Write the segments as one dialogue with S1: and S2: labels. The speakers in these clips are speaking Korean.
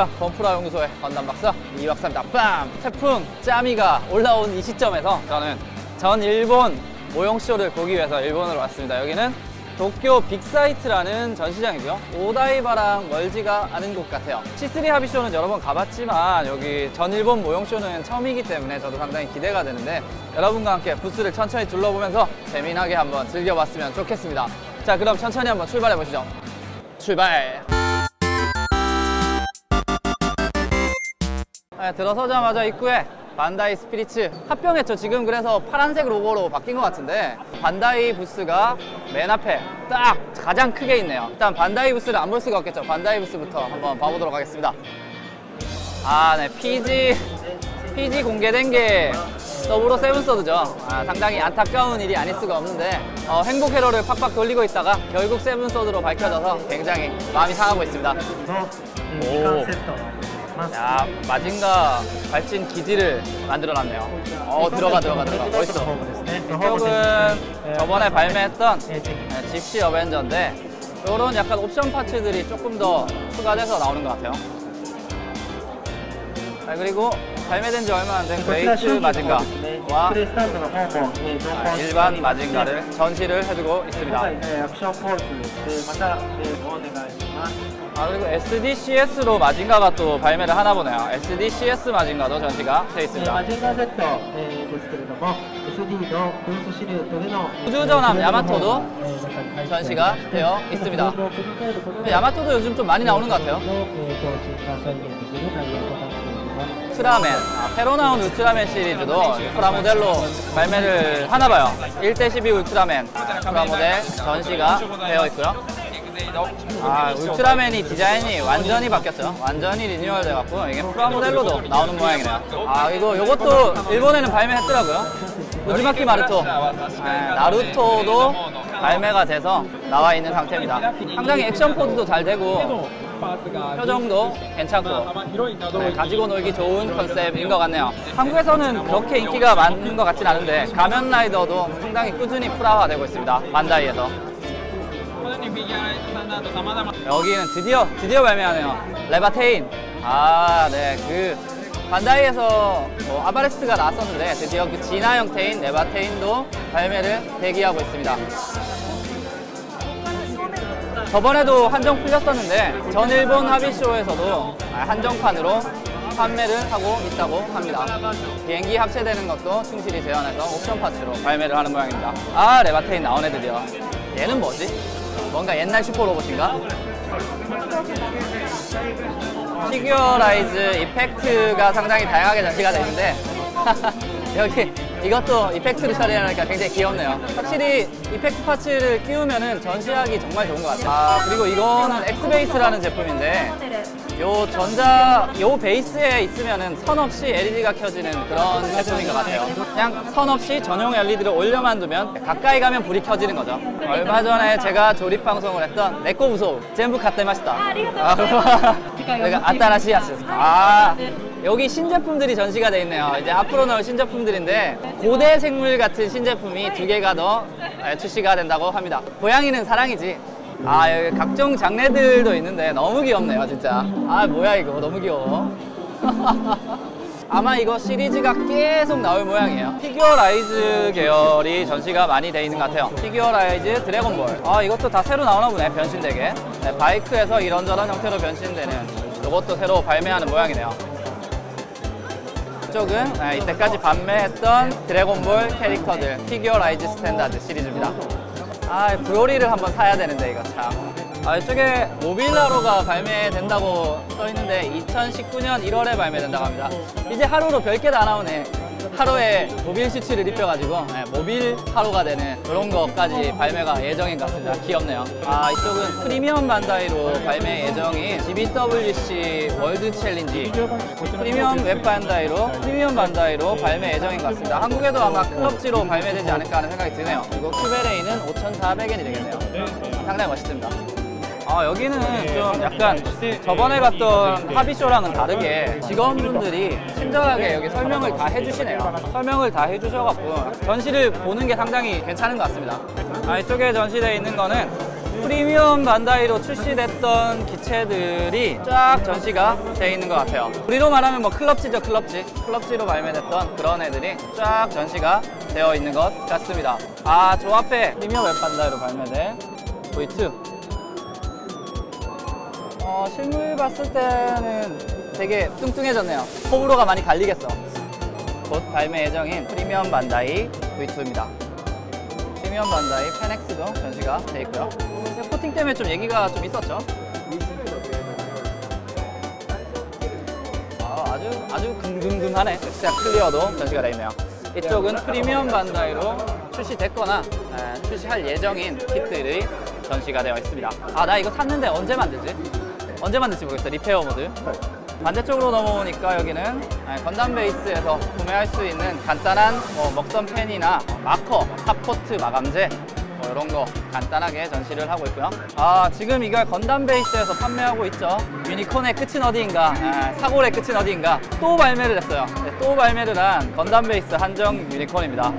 S1: 안녕하십니까 건프라 연구소의 건담 박사 이 박사입니다. 빰! 태풍 짜미가 올라온 이 시점에서 저는 전 일본 모형쇼를 보기 위해서 일본으로 왔습니다. 여기는 도쿄 빅사이트라는 전시장이고요. 오다이바랑 멀지가 않은 곳 같아요. C3 하비쇼는 여러 번 가봤지만 여기 전 일본 모형쇼는 처음이기 때문에 저도 상당히 기대가 되는데 여러분과 함께 부스를 천천히 둘러보면서 재미나게 한번 즐겨봤으면 좋겠습니다. 자 그럼 천천히 한번 출발해 보시죠. 출발! 네, 들어서자마자 입구에 반다이 스피리츠 합병했죠. 지금 그래서 파란색 로고로 바뀐 것 같은데 반다이 부스가 맨 앞에 딱 가장 크게 있네요. 일단 반다이 부스를 안 볼 수가 없겠죠. 반다이 부스부터 한번 봐보도록 하겠습니다. 아, 네. PG, PG 공개된 게 더블오 세븐소드죠. 아, 상당히 안타까운 일이 아닐 수가 없는데 어, 행복 회로를 팍팍 돌리고 있다가 결국 세븐서드로 밝혀져서 굉장히 마음이 상하고 있습니다.
S2: の
S1: 야, 마징가 발진 기지를 만들어놨네요. 어, 들어가, 들어가, 들어가. 멋있어.
S2: 네,
S1: 이쪽은 저번에 발매했던
S2: 네,
S1: 네, 집시 어벤져인데 이런 약간 옵션 파츠들이 조금 더 추가돼서 나오는 것 같아요. 자, 그리고 발매된 지 얼마 안된 베이트 마징가와. 일반 마징가를 전시를 해주고 있습니다. 아. 그리고 SDCS로 마징가가 또 발매를 하나 보네요. SDCS 마징가도 전시가 되어 있습니다.
S2: 마징가 세트. ですけれども、SD의
S1: 고스트シリーズへの우주전함 야마토도 전시가 되어 있습니다. 야마토도 요즘 좀 많이 나오는 것 같아요. 울트라맨, 아, 새로 나온 울트라맨 시리즈도 프라모델로 발매를 하나 봐요. 1대12 울트라맨 프라모델 전시가 되어 있고요. 아, 울트라맨이 디자인이 완전히 바뀌었죠. 완전히 리뉴얼 돼갖고 이게 프라모델로도 나오는 모양이네요. 아, 이거 요것도 일본에는 발매했더라고요. 우즈마키 나루토. 네, 나루토도 발매가 돼서 나와 있는 상태입니다. 상당히 액션 포즈도 잘 되고 표정도 괜찮고 네, 가지고 놀기 좋은 컨셉인 것 같네요. 한국에서는 그렇게 인기가 많은 것 같진 않은데 가면 라이더도 상당히 꾸준히 프라화되고 있습니다. 반다이에서. 여기는 드디어 드디어 발매하네요. 레바테인. 아, 네, 그 반다이에서 뭐 아바레스가 나왔었는데 드디어 그 진화 형태인 레바테인도 발매를 대기하고 있습니다. 저번에도 한정 풀렸었는데 전 일본 하비쇼에서도 한정판으로 판매를 하고 있다고 합니다. 비행기 합체되는 것도 충실히 재현해서 옵션 parts로 발매를 하는 모양입니다. 아 레바테인 나오네 드디어. 얘는 뭐지? 뭔가 옛날 슈퍼 로봇인가? 피규어라이즈 이펙트가 상당히 다양하게 전시가 되는데 여기 이것도 effect를 처리하니까 굉장히 귀엽네요. 확실히 이펙트 파츠를 끼우면 전시하기 정말 좋은 것 같아요. 아, 그리고 이거는 엑스베이스라는 제품인데 요 전자, 요 베이스에 있으면은 선 없이 LED가 켜지는 그런 제품인 것 같아요. 그냥 선 없이 전용 LED를 올려만 두면 가까이 가면 불이 켜지는 거죠. 얼마 전에 제가 조립 방송을 했던 내꺼 무서우 전부 갖다 마시다. 아, 내가 아따라시아스. 아, 여기 신제품들이 전시가 돼 있네요. 이제 앞으로 나올 신제품들인데 고대 생물 같은 신제품이 두 개가 더 예, 출시가 된다고 합니다. 고양이는 사랑이지. 아 여기 각종 장르들도 있는데 너무 귀엽네요 진짜. 아 뭐야 이거 너무 귀여워. 아마 이거 시리즈가 계속 나올 모양이에요. 피규어라이즈 계열이 전시가 많이 돼 있는 것 같아요. 피규어라이즈 드래곤볼. 아 이것도 다 새로 나오나 보네 변신되게. 네, 바이크에서 이런저런 형태로 변신되는 이것도 새로 발매하는 모양이네요. 이쪽은 네, 이때까지 판매했던 드래곤볼 캐릭터들 피규어 라이즈 스탠다드 시리즈입니다. 아 브로리를 한번 사야 되는데 이거 참. 아 이쪽에 모빌 하로가 발매된다고 써 있는데 2019년 1월에 발매된다고 합니다. 이제 하로로 별게 다 나오네. 하로에 mobile suits를 입혀가지고 네, 모빌 하로가 되는 그런 것까지 발매가 예정인 것 같습니다. 귀엽네요. 아 이쪽은 프리미엄 반다이로 발매 예정인 GBWC 월드 챌린지 프리미엄 웹 반다이로 프리미엄 반다이로 발매 예정인 것 같습니다. 한국에도 아마 클럽G로 발매되지 않을까 하는 생각이 드네요. 그리고 큐베레이는 5,400엔이 되겠네요. 상당히 멋있습니다. 아, 여기는 좀 약간 저번에 갔던 하비쇼랑은 다르게 직원분들이 친절하게 여기 설명을 다 해주시네요. 설명을 다 해주셔갖고 전시를 보는 게 상당히 괜찮은 것 같습니다. 아, 이쪽에 전시되어 있는 거는 프리미엄 반다이로 출시됐던 기체들이 쫙 전시가 돼 있는 것 같아요. 우리로 말하면 뭐 클럽지죠, 클럽지. 클럽지로 발매됐던 그런 애들이 쫙 전시가 되어 있는 것 같습니다. 아, 저 앞에 프리미엄 웹 반다이로 발매된 V2. 어, 실물 봤을 때는 되게 뚱뚱해졌네요. 호불호가 많이 갈리겠어. 곧 발매 예정인 프리미엄 반다이 V2입니다. 프리미엄 반다이 페넥스도 전시가 돼 있고요. 코팅 때문에 좀 얘기가 좀 있었죠. 아, 아주 아주 금금금하네. 진짜 클리어도 전시가 돼 있네요. 이쪽은 프리미엄 반다이로 출시됐거나 에, 출시할 예정인 kit들이 전시가 되어 있습니다. 아, 나 이거 샀는데 언제 만들지? 언제 만들지 모르겠어. repair mode. 반대쪽으로 넘어오니까 여기는 에, 건담 베이스에서 구매할 수 있는 간단한 뭐 먹선 펜이나 마커, topcoat 마감재 뭐 이런 거 간단하게 전시를 하고 있고요. 아 지금 이걸 건담 베이스에서 판매하고 있죠. 유니콘의 끝은 어디인가, 아, 사골의 끝은 어디인가 또 발매를 했어요. 네, 또 발매를 한 건담 베이스 한정 유니콘입니다.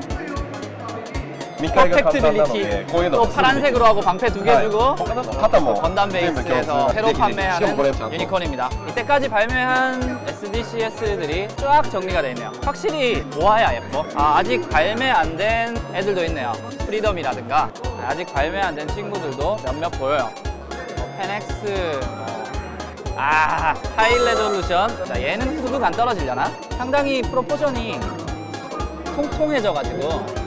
S1: 퍼펙티빌리티.
S3: 어, 예,
S1: 또 파란색으로 하고 방패 두 개 주고 건담 베이스에서 새로 판매하는 유니콘입니다. 이때까지 발매한 SDCS들이 쫙 정리가 되어 있네요. 확실히 모아야 예뻐. 아, 아직 발매 안 된 애들도 있네요. 프리덤이라든가. 아, 아직 발매 안 된 친구들도 몇몇 보여요. 뭐, 페넥스 뭐. 아 High Resolution. 자 얘는 구두가 안 떨어지려나? 상당히 proportion이 통통해져가지고.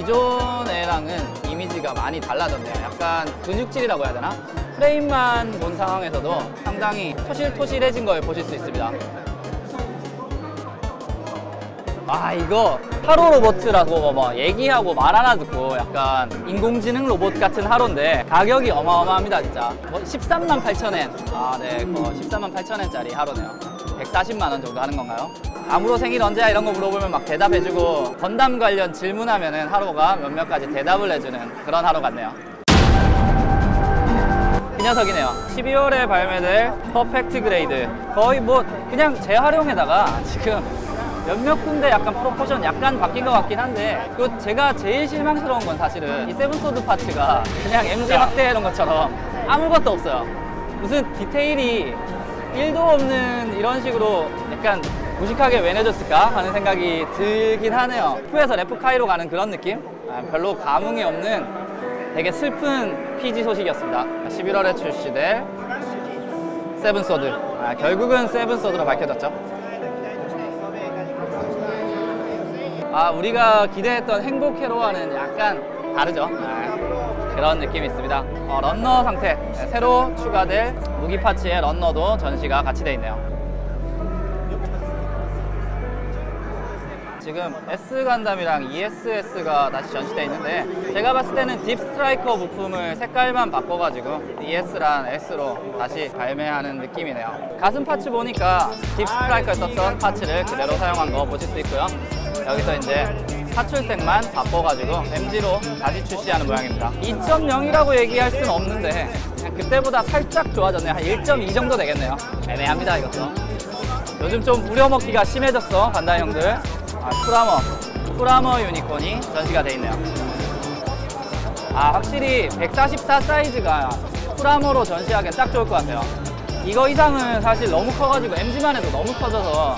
S1: 기존 애랑은 이미지가 많이 달라졌네요. 약간 근육질이라고 해야 되나? 프레임만 본 상황에서도 상당히 토실토실해진 걸 보실 수 있습니다. 아 이거 하로 로보트라고 뭐, 뭐 얘기하고 말 하나 듣고 약간 인공지능 로봇 같은 하로인데 가격이 어마어마합니다 진짜 뭐 13만 8천 엔 아네 뭐 13만 8천 엔짜리 하로네요 140만 원 정도 하는 건가요? 아무로 생일 언제야 이런 거 물어보면 막 대답해주고 건담 관련 질문하면 은 하로가 몇몇 가지 대답을 해주는 그런 하로 같네요 이 녀석이네요. 12월에 발매될 Perfect Grade. 거의 뭐 그냥 재활용에다가 지금 몇몇 군데 약간 proportion 약간 바뀐 것 같긴 한데 그 제가 제일 실망스러운 건 사실은 이 Seven Sword parts가 그냥 MG 확대해 놓은 것처럼 아무것도 없어요. 무슨 디테일이 1도 없는 이런 식으로 약간 무식하게 왜 내줬을까 하는 생각이 들긴 하네요. 후에서 레프카이로 가는 그런 느낌? 아, 별로 감흥이 없는 되게 슬픈 PG 소식이었습니다. 11월에 출시될 Seven Sword. 아, 결국은 Seven Sword로 밝혀졌죠. 아, 우리가 기대했던 행복 회로와는 약간 다르죠. 아, 그런 느낌이 있습니다. 어, runner 상태. 네, 새로 추가될 무기 parts의 runner도 전시가 같이 되어 있네요. 지금 S 건담이랑 Ex-S가 다시 전시되어 있는데 제가 봤을 때는 Deep Striker 부품을 색깔만 바꿔가지고 Ex-S랑 S로 다시 발매하는 느낌이네요. 가슴 parts 보니까 Deep Striker에 썼던 parts를 그대로 사용한 거 보실 수 있고요. 여기서 이제 사출색만 바꿔가지고 MG로 다시 출시하는 모양입니다. 2.0이라고 얘기할 수는 없는데 그때보다 살짝 좋아졌네요. 한 1.2 정도 되겠네요. 애매합니다 이것도. 요즘 좀 우려먹기가 심해졌어 간다 형들 아, 프라머. 프라머 유니콘이 전시가 돼 있네요. 아 확실히 144 사이즈가 프라머로 전시하기엔 딱 좋을 것 같아요. 이거 이상은 사실 너무 커가지고 MG만 해도 너무 커져서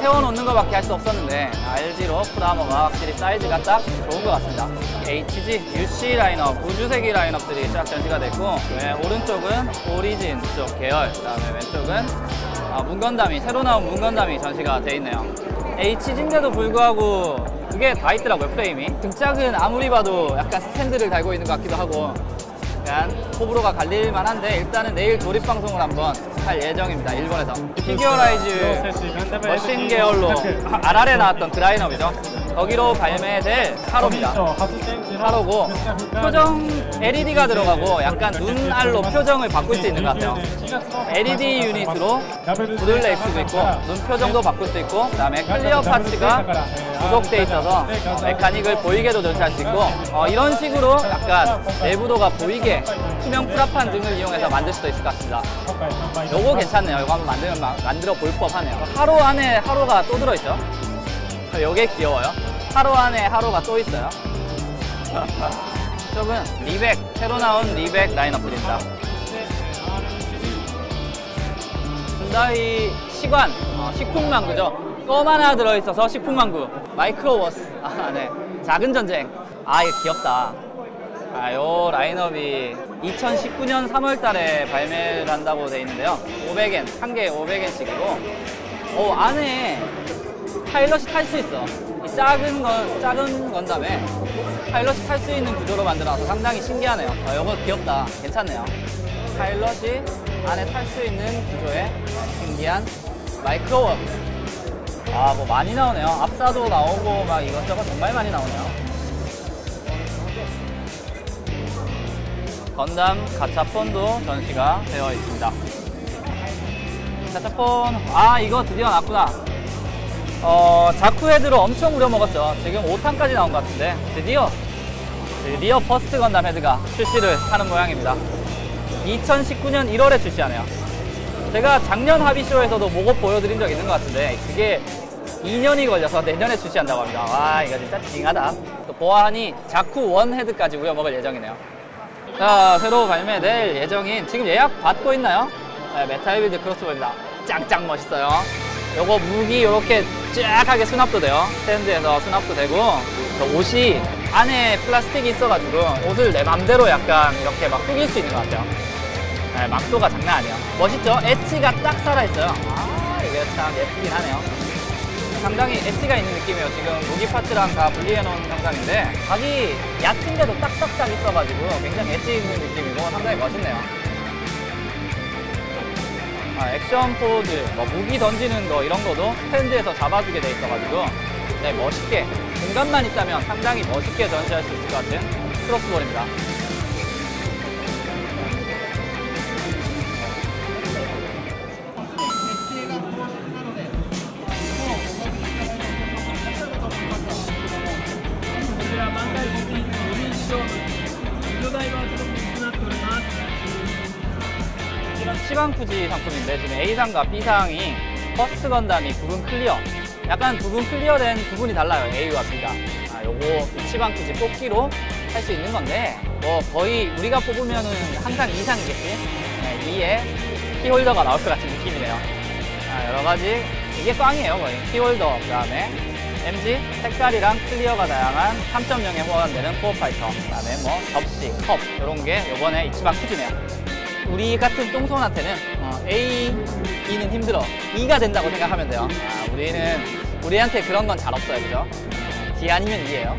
S1: 세워놓는 것밖에 할 수 없었는데 LG로 프라머가 확실히 사이즈가 딱 좋은 것 같습니다. HG, UC 라인업, 우주세기 라인업들이 쫙 전시가 됐고 네, 오른쪽은 Origin 쪽 계열 그 다음에 왼쪽은 아, 문건담이 새로 나온 문건담이 전시가 돼 있네요. HG인데도 불구하고 그게 다 있더라고요 프레임이. 등짝은 아무리 봐도 약간 스탠드를 달고 있는 것 같기도 하고 약간 호불호가 갈릴 만한데 일단은 내일 조립 방송을 한번 할 예정입니다 일본에서. Figure-rise 머신 계열로 아라레 나왔던 그 라인업이죠. 거기로 발매될 하로입니다. 하로고 표정 LED가 들어가고 약간 눈알로 표정을 바꿀 수 있는 것 같아요. LED 유닛으로 불 들어올 수도 있고 눈 표정도 바꿀 수 있고 그다음에 clear parts가 부속돼 있어서 어, mechanic을 보이게도 전시할 수 있고 어, 이런 식으로 약간 내부도가 보이게 투명 프라판 등을 이용해서 만들 수도 있을 것 같습니다. 요거 괜찮네요. 이거 한번 만들면 마- 만들어 볼 법하네요. 하로 안에 하로가 또 들어있죠. 요게 귀여워요. 하로 안에 하로가 또 있어요. 이쪽은 리백 새로 나온 리백 라인업들입니다. 반다이 식완, 어, 식품완구죠. 껌 하나 들어있어서 식품완구. Micro Wars. 아, 네. 작은 전쟁. 아, 이거 귀엽다. 아, 요 라인업이 2019년 3월 달에 발매를 한다고 돼 있는데요. 500엔, 한 개에 500엔씩이고, 어, 안에 파일럿이 탈 수 있어. 이 작은 건, 작은 건담에 파일럿이 탈 수 있는 구조로 만들어서 상당히 신기하네요. 아, 요거 귀엽다. 괜찮네요. 파일럿이 안에 탈 수 있는 구조의 신기한 마이크로워. 아, 뭐 많이 나오네요. 앞사도 나오고 막 이것저것 정말 많이 나오네요. 건담 가차폰도 전시가 되어 있습니다. 가차폰, 아, 이거 드디어 나왔구나. 어, 자쿠 head로 엄청 우려먹었죠. 지금 5탄까지 나온 것 같은데, 드디어, 드디어 First 건담 head가 출시를 하는 모양입니다. 2019년 1월에 출시하네요. 제가 작년 Hobby Show에서도 목업 보여드린 적 있는 것 같은데, 그게 2년이 걸려서 내년에 출시한다고 합니다. 와, 이거 진짜 징하다. 또 보아하니 자쿠 One head까지 우려먹을 예정이네요. 자, 새로 발매될 예정인 지금 예약 받고 있나요? 네, Metal Build 크로스본입니다. 짱짱 멋있어요. 요거 무기 이렇게 쫙 하게 수납도 돼요. 스탠드에서 수납도 되고 저 옷이 안에 플라스틱이 있어가지고 옷을 내 맘대로 약간 이렇게 막 꾸길 수 있는 것 같아요. 네, 각도가 장난 아니에요. 멋있죠? 엣지가 딱 살아있어요. 아, 이게 참 예쁘긴 하네요. 상당히 엣지가 있는 느낌이에요. 지금 무기 파츠랑 다 분리해놓은 영상인데 각이 얕은데도 딱딱딱 있어가지고 굉장히 엣지 있는 느낌이고 상당히 멋있네요. 아, 액션 포즈, 뭐 무기 던지는 거 이런 거도 스탠드에서 잡아주게 돼 있어가지고 네, 멋있게 공간만 있다면 상당히 멋있게 전시할 수 있을 것 같은 크로스볼입니다. 이치방 쿠지 상품인데 지금 A상과 B상이 First 건담이 부분 clear. 약간 부분 clear된 부분이 달라요 A와 B가. 아, 요거 이치방 쿠지 뽑기로 할 수 있는 건데 뭐 거의 우리가 뽑으면은 항상 E상이겠지? 네, 위에 키홀더가 나올 것 같은 느낌이네요. 아, 여러 가지. 이게 꽝이에요 거의. 키홀더 그 다음에 MG 색깔이랑 clear가 다양한 3.0에 호환되는 Core Fighter 그 다음에 뭐 접시, 컵 이런 게 요번에 이치방 쿠지네요 우리 같은 똥손한테는 어, A, E는 힘들어. E가 된다고 생각하면 돼요. 아, 우리는 우리한테 그런 건 잘 없어요, 그죠? D 아니면 E예요.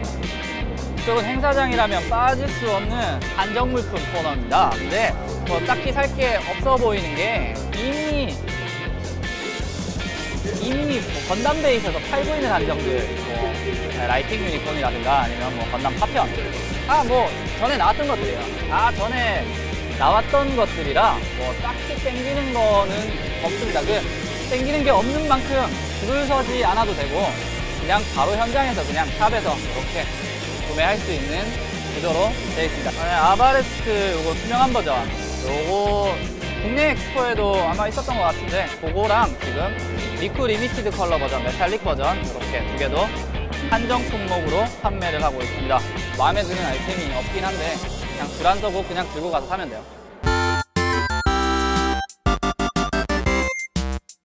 S1: 이쪽은 행사장이라면 빠질 수 없는 한정 물품 코너입니다. 근데 뭐 딱히 살 게 없어 보이는 게 이미 이미 뭐 건담 베이스에서 팔고 있는 한정들, 뭐 Lighting 유니콘이라든가 아니면 뭐 건담 파편, 아 뭐 전에 나왔던 것들이에요. 아 전에 나왔던 것들이라 뭐 딱히 땡기는 거는 없습니다. 그 땡기는 게 없는 만큼 줄을 서지 않아도 되고 그냥 바로 현장에서 그냥 샵에서 이렇게 구매할 수 있는 구조로 되어 있습니다. 네, 아바레스트 요거 투명한 버전 요거 국내 엑스포에도 아마 있었던 것 같은데 그거랑 지금 리쿠 limited 컬러 버전, 메탈릭 버전 이렇게 두 개도 한정 품목으로 판매를 하고 있습니다. 마음에 드는 아이템이 없긴 한데 그냥 불안 서고 그냥 들고 가서 사면 돼요.